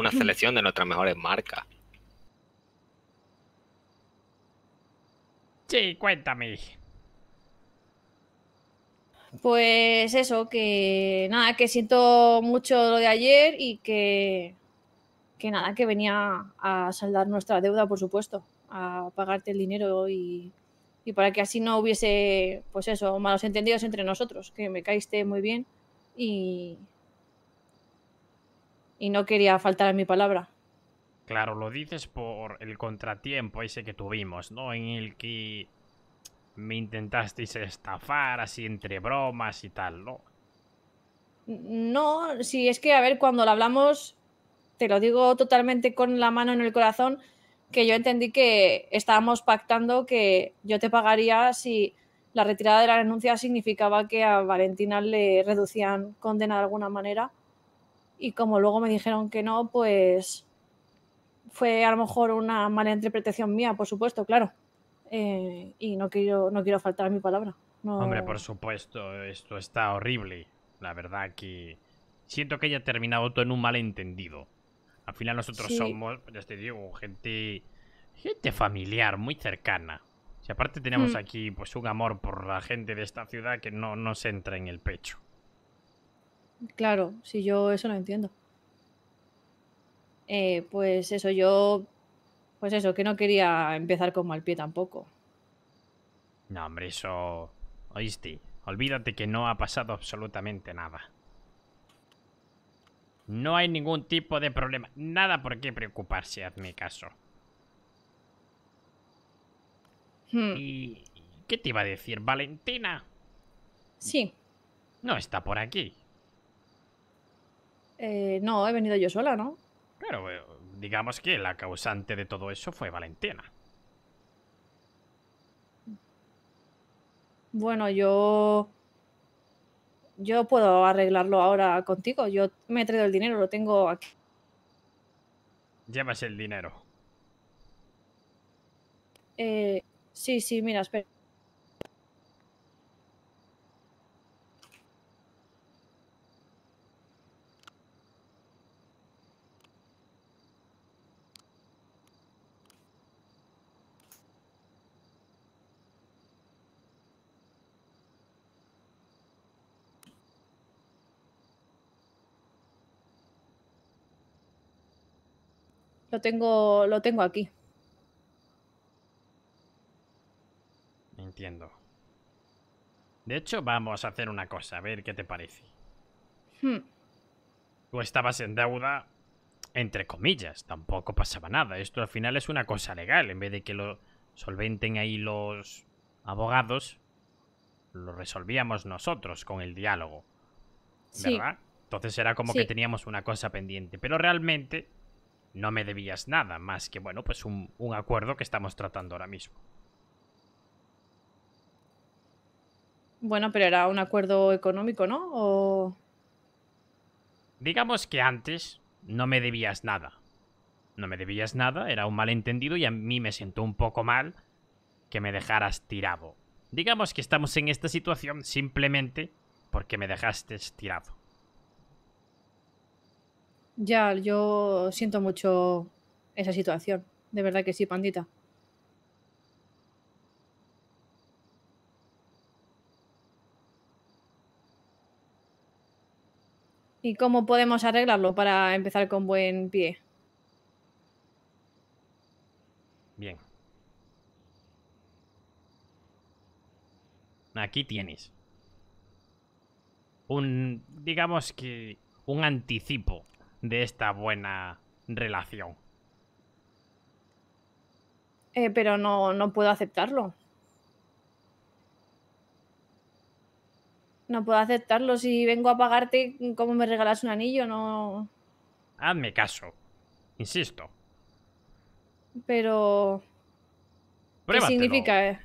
una selección de nuestras mejores marcas. Sí, cuéntame. Pues eso, que nada, que siento mucho lo de ayer y que, que nada, que venía a saldar nuestra deuda, por supuesto, a pagarte el dinero y, y para que así no hubiese, pues eso, malos entendidos entre nosotros, que me caíste muy bien y, y no quería faltar a mi palabra. Claro, lo dices por el contratiempo ese que tuvimos, ¿no? En el que me intentasteis estafar así entre bromas y tal, ¿no? No, si es que, a ver, cuando lo hablamos, te lo digo totalmente con la mano en el corazón, que yo entendí que estábamos pactando que yo te pagaría si la retirada de la renuncia significaba que a Valentina le reducían condena de alguna manera. Y como luego me dijeron que no, pues fue a lo mejor una mala interpretación mía, por supuesto, claro. Eh, y no quiero, no quiero faltar a mi palabra. Hombre, por supuesto, esto está horrible. La verdad que siento que haya terminado todo en un malentendido. Al final nosotros somos, ya te digo, gente, gente familiar, muy cercana. Si aparte tenemos hmm. aquí pues un amor por la gente de esta ciudad que no nos entra en el pecho. Claro, si yo eso lo entiendo. Eh, pues eso, yo pues eso, que no quería empezar con mal pie tampoco. No, hombre, eso... Oíste, olvídate que no ha pasado absolutamente nada. No hay ningún tipo de problema. Nada por qué preocuparse, hazme caso. Hmm. ¿Y qué te iba a decir, Valentina? Sí. No está por aquí. Eh, no, he venido yo sola, ¿no? Claro, digamos que la causante de todo eso fue Valentina. Bueno, yo... Yo puedo arreglarlo ahora contigo. Yo me he traído el dinero, lo tengo aquí. Llevas el dinero. Eh, sí, sí, mira, espera. Lo tengo, lo tengo aquí. Entiendo. De hecho, vamos a hacer una cosa, a ver qué te parece. Hmm. Tú estabas en deuda, entre comillas, tampoco pasaba nada. Esto al final es una cosa legal. En vez de que lo solventen ahí los abogados, lo resolvíamos nosotros con el diálogo. ¿Verdad? Entonces era como que teníamos una cosa pendiente. Pero realmente no me debías nada más que, bueno, pues un, acuerdo que estamos tratando ahora mismo. Bueno, pero era un acuerdo económico, ¿no? O... Digamos que antes no me debías nada. No me debías nada, era un malentendido y a mí me siento un poco mal que me dejaras tirado. Digamos que estamos en esta situación simplemente porque me dejaste tirado. Ya, yo siento mucho esa situación. De verdad que sí, pandita. ¿Y cómo podemos arreglarlo para empezar con buen pie? Bien. Aquí tienes. Un, digamos que, un anticipo de esta buena relación. Eh, pero no, no puedo aceptarlo. No puedo aceptarlo. Si vengo a pagarte, ¿cómo me regalas un anillo? No. Hazme caso. Insisto. Pero. ¿Qué significa?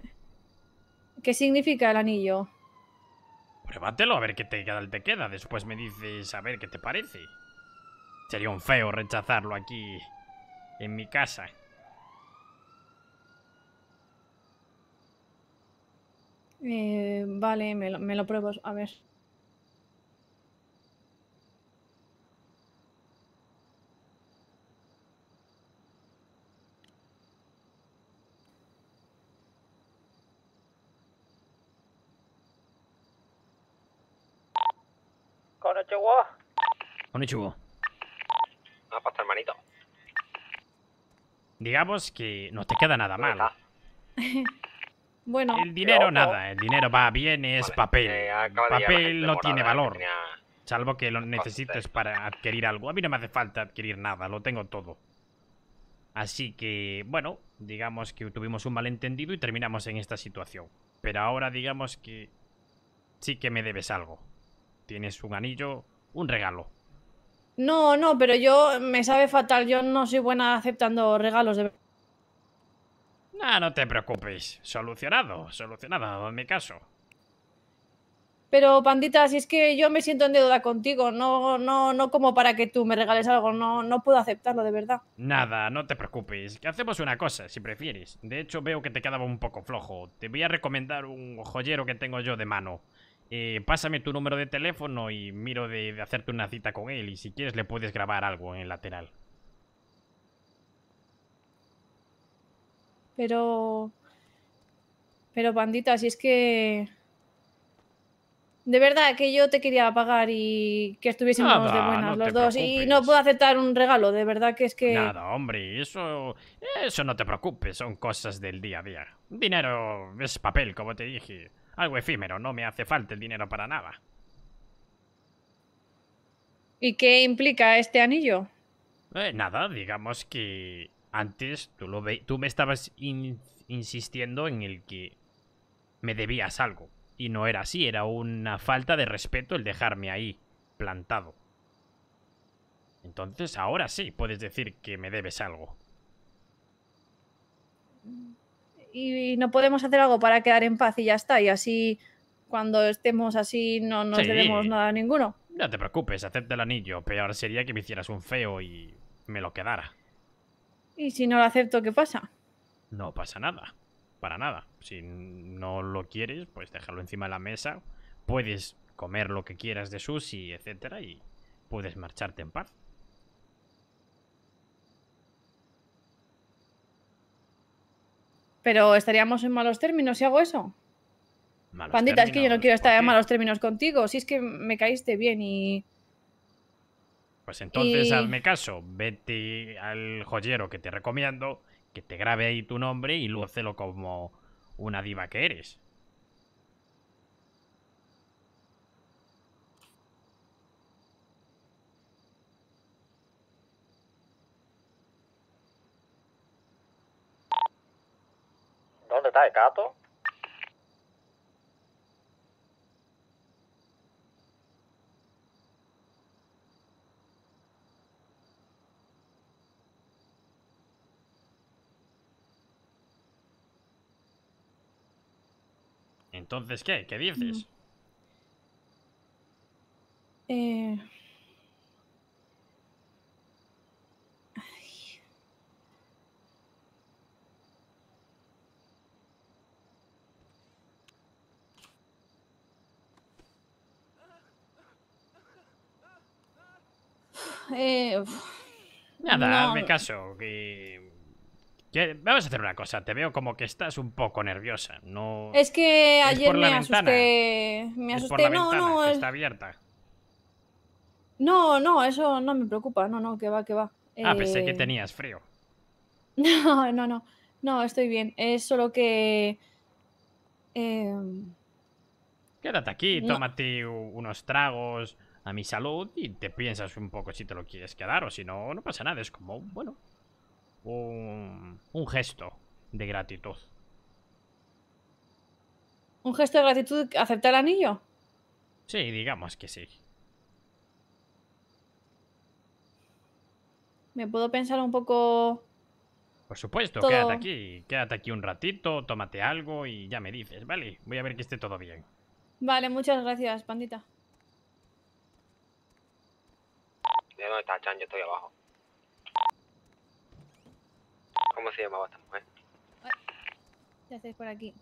¿Qué significa el anillo? Pruébatelo a ver qué te, te queda. Después me dices a ver qué te parece. Sería un feo rechazarlo aquí en mi casa. Eh, vale, me lo, me lo pruebo, a ver. Konnichiwa. Konnichiwa. Hermanito. Digamos que no te queda nada ¿Dónde mal. Bueno, El dinero nada, el dinero va bien, es Vale, papel. eh, papel no tiene que valor. tenía- Salvo que lo necesites para adquirir algo. A mí no me hace falta adquirir nada, lo tengo todo. Así que, bueno, digamos que tuvimos un malentendido y terminamos en esta situación. Pero ahora digamos que sí que me debes algo. Tienes un anillo, un regalo. No, no, pero yo me sabe fatal. Yo no soy buena aceptando regalos de verdad. No, no te preocupes. Solucionado, solucionado en mi caso. Pero, pandita, si es que yo me siento en deuda contigo, no, no, no como para que tú me regales algo, no, no puedo aceptarlo de verdad. Nada, no te preocupes. Que hacemos una cosa, si prefieres. De hecho, veo que te quedaba un poco flojo. Te voy a recomendar un joyero que tengo yo de mano. Eh, pásame tu número de teléfono y miro de, de hacerte una cita con él. Y si quieres, le puedes grabar algo en el lateral. Pero. Pero, pandita, si es que. De verdad que yo te quería pagar y que estuviésemos Nada, de buenas no los dos. Y no puedo aceptar un regalo, de verdad que es que. Nada, hombre, eso. Eso no te preocupes, son cosas del día a día. Dinero es papel, como te dije. Algo efímero, no me hace falta el dinero para nada. ¿Y qué implica este anillo? Eh, nada, digamos que antes tú, lo ve- tú me estabas in- insistiendo en el que me debías algo. Y no era así, era una falta de respeto el dejarme ahí, plantado. Entonces ahora sí puedes decir que me debes algo. Y no podemos hacer algo para quedar en paz y ya está. Y así, cuando estemos así, no nos Sí. debemos nada a ninguno. No te preocupes, acepta el anillo. Peor sería que me hicieras un feo y me lo quedara. Y si no lo acepto, ¿qué pasa? No pasa nada. Para nada. Si no lo quieres, pues déjalo encima de la mesa. Puedes comer lo que quieras de sushi, etcétera, y puedes marcharte en paz. Pero estaríamos en malos términos si hago eso. Malos Pandita, es que yo no quiero ¿por estar en malos términos contigo. Si es que me caíste bien y. Pues entonces y- hazme caso. Vete al joyero que te recomiendo, que te grabe ahí tu nombre y lúcelo como una diva que eres. ¿Dónde está el gato? Entonces, ¿qué? ¿Qué dices? eh, eh, Nada, no. hazme caso. Que... que- Vamos a hacer una cosa. Te veo como que estás un poco nerviosa. No. es que ¿Es ayer la me ventana? asusté. Me es por asusté. la No, ventana, no, que es- está abierta. no, no, eso no me preocupa. No, no, que va, que va. Ah, pensé que Eh, tenías frío. No, no, no. No, estoy bien. Es solo que. eh, Quédate aquí, no. tómate u- unos tragos a mi salud y te piensas un poco si te lo quieres quedar o si no, no pasa nada. Es como, bueno, un, un gesto de gratitud. un gesto de gratitud, aceptar el anillo. Sí, digamos que sí. Me puedo pensar un poco. Por supuesto, Todo- quédate aquí, quédate aquí un ratito, tómate algo y ya me dices, vale, voy a ver que esté todo bien. Vale, muchas gracias, pandita. ¿De dónde está Chan? Yo estoy abajo. ¿Cómo se llamaba esta mujer? ¿Qué hacéis por aquí?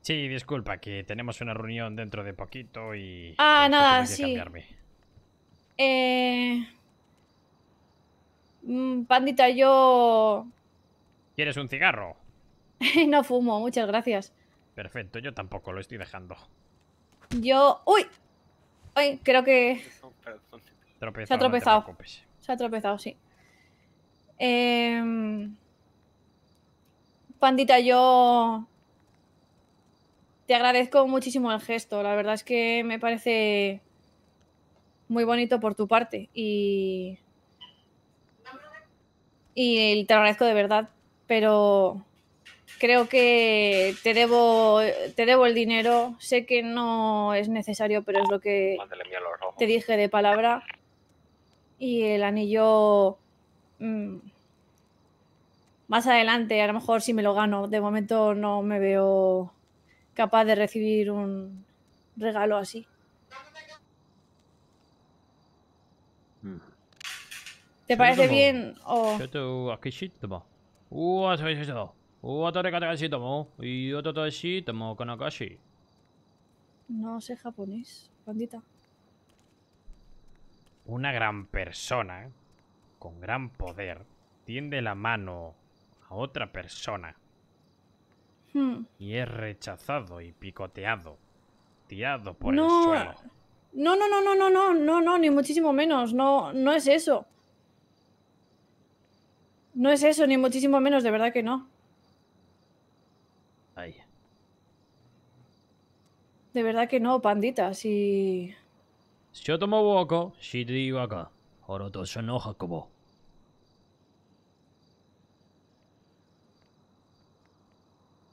Sí, disculpa, que tenemos una reunión dentro de poquito y... Ah, esto nada, sí. cambiarme. Eh. mm, Pandita, yo. ¿Quieres un cigarro? no fumo, muchas gracias. Perfecto, yo tampoco lo estoy dejando. Yo. ¡Uy! Ay, creo que Perdón. Tropezado, Se ha no te tropezado. se ha tropezado, sí. Em, Pandita, yo te agradezco muchísimo el gesto. La verdad es que me parece muy bonito por tu parte y, y te lo agradezco de verdad. Pero creo que te debo, te debo el dinero. Sé que no es necesario, pero es lo que te dije de palabra y el anillo mm, más adelante, a lo mejor si me lo gano, de momento no me veo capaz de recibir un regalo así. Hmm. ¿Te parece bien o...? No sé japonés, bandita. Una gran persona con gran poder tiende la mano a otra persona Hmm. y es rechazado y picoteado, tirado por No. el suelo. No, no, no, no, no, no, no, no, ni muchísimo menos. No, no es eso. No es eso, ni muchísimo menos, de verdad que no. Ay, De verdad que no, pandita. Si. ちょっともわか、しりわか、ほろとしのはこぼ。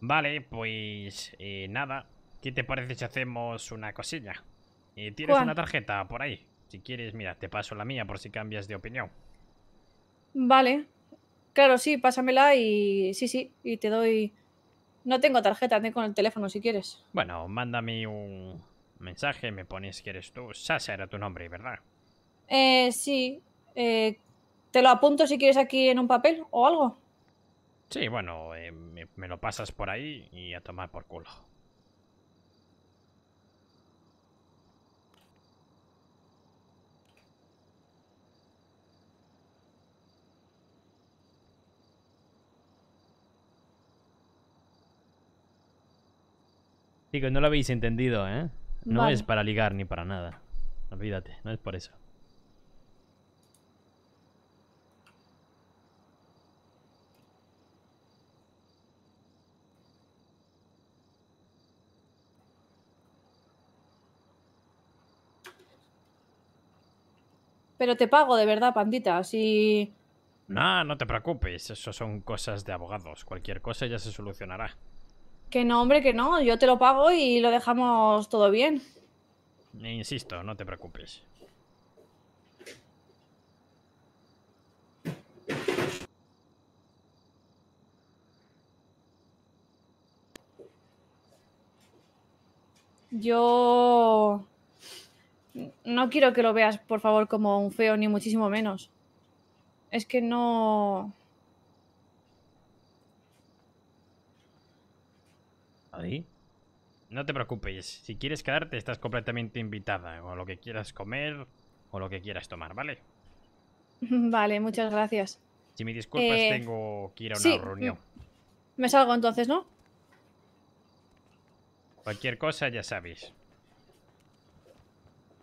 Vale, pues eh, nada. ¿Qué te parece si hacemos una cosilla? Eh, ¿Tienes ¿Cuál? una tarjeta por ahí? Si quieres, mira, te paso la mía por si cambias de opinión. Vale. Claro, sí, pásamela y. Sí, sí, y te doy. No tengo tarjeta, tengo el teléfono si quieres. Bueno, mándame un mensaje, me pones que eres tú. Sasha era tu nombre, ¿verdad? Eh, sí. eh, te lo apunto si quieres aquí en un papel o algo. Sí, bueno, eh, me, me lo pasas por ahí y a tomar por culo. Digo, no lo habéis entendido, ¿eh? No Vale. es para ligar ni para nada. Olvídate, no es por eso. Pero te pago de verdad, pandita. Si. No, no te preocupes, eso son cosas de abogados. Cualquier cosa ya se solucionará. Que no, hombre, que no. Yo te lo pago y lo dejamos todo bien. Insisto, no te preocupes. Yo. No quiero que lo veas, por favor, como un feo, ni muchísimo menos. Es que no. ¿Ahí? No te preocupes, si quieres quedarte estás completamente invitada, o lo que quieras comer, o lo que quieras tomar, ¿vale? Vale, muchas gracias. Si me disculpas, Eh, tengo que ir a una sí, reunión. Me salgo entonces, ¿no? Cualquier cosa, ya sabes.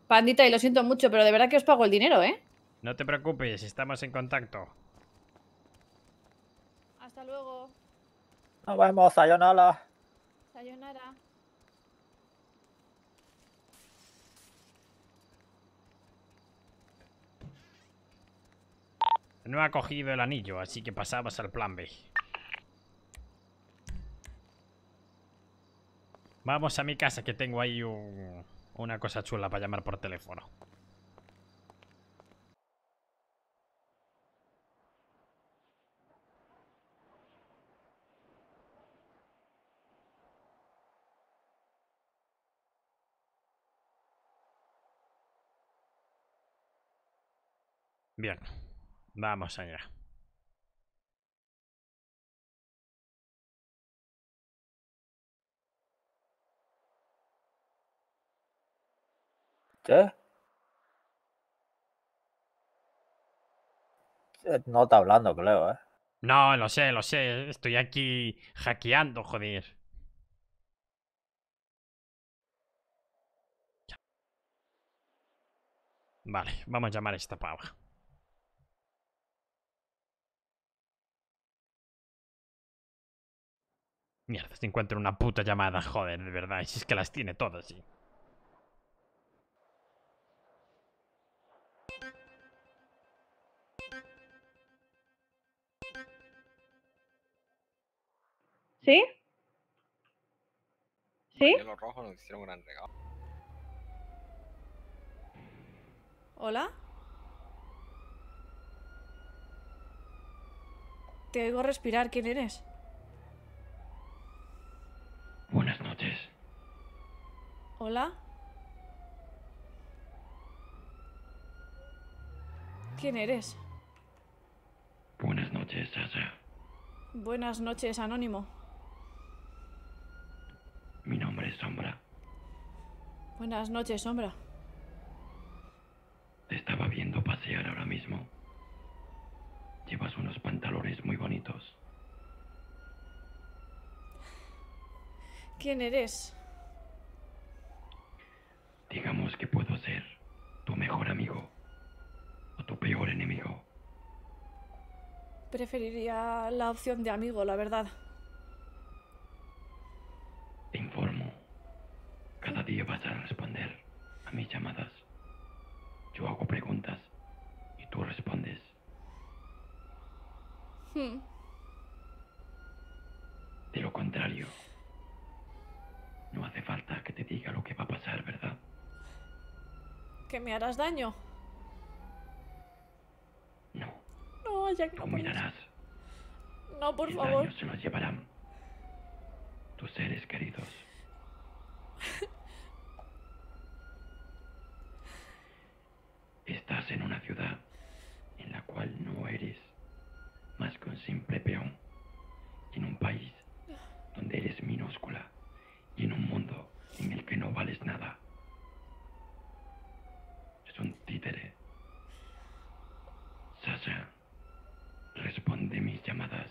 Pandita, y lo siento mucho, pero de verdad que os pago el dinero, ¿eh? No te preocupes, estamos en contacto. Hasta luego. Nos vemos, sayonara. No ha cogido el anillo, así que pasamos al plan B. Vamos a mi casa que tengo ahí un- una cosa chula para llamar por teléfono. Bien, vamos allá. ¿Qué? No está hablando, creo, ¿eh? No, lo sé, lo sé. Estoy aquí hackeando, joder. Vale, vamos a llamar a esta pava. Mierda, se encuentra una puta llamada, joder, de verdad. Si es que las tiene todas, sí. ¿Sí? ¿Sí? Los rojos nos hicieron un gran regalo. ¿Hola? Te oigo respirar. ¿Quién eres? Buenas noches. ¿Hola? ¿Quién eres? Buenas noches, Sasha. Buenas noches, Anónimo. Mi nombre es Sombra. Buenas noches, Sombra. Te estaba viendo pasear ahora mismo. Llevas unos pantalones muy bonitos. ¿Quién eres? Digamos que puedo ser tu mejor amigo o tu peor enemigo. Preferiría la opción de amigo, la verdad. Te informo. Cada día vas a responder a mis llamadas. Yo hago preguntas y tú respondes. Hmm. De lo contrario, no hace falta que te diga lo que va a pasar, ¿verdad? ¿Que me harás daño? No, No, Jack, no, por mirarás. No, por favor. se lo llevarán tus seres queridos. Estás en una ciudad en la cual no eres más que un simple peón. Y en un país donde eres minúscula. Y en un mundo en el que no vales nada. Es un títere. Sasha, responde mis llamadas.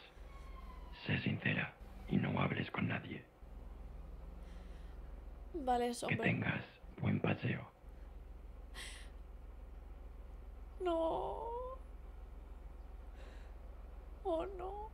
Sé sincera y no hables con nadie. Vale, Que tengas buen paseo. No. Oh, no.